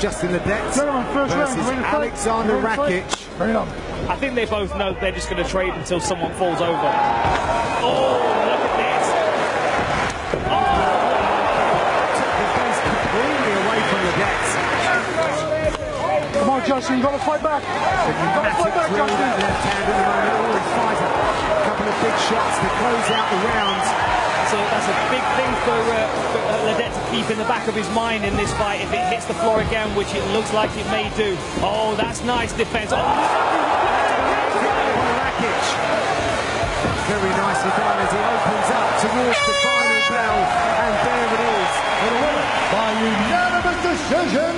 Justin Ledet Gentlemen, first round, versus ready? Aleksandar Ready? Rakic. Bring it on. I think they both know they're just going to trade until someone falls over. Oh, look at this. The base completely away from Ledet. Come on, Justin, you got to fight back. You got to fight back, Justin. left hand at the moment. Always fight a couple of big shots to close out the round. So that's a big thing for, uh, keep in the back of his mind in this fight if it hits the floor again, which it looks like it may do. Oh, that's nice defense. Oh, Rakic. Very nicely done as he opens up towards the final bell. And there it is. And a winner By unanimous decision,